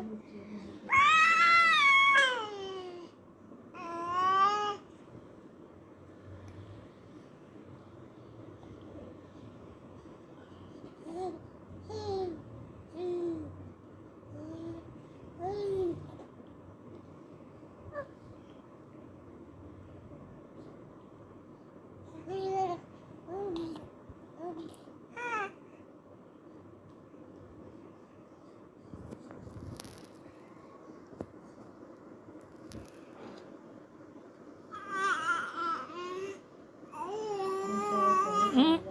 음. 嗯。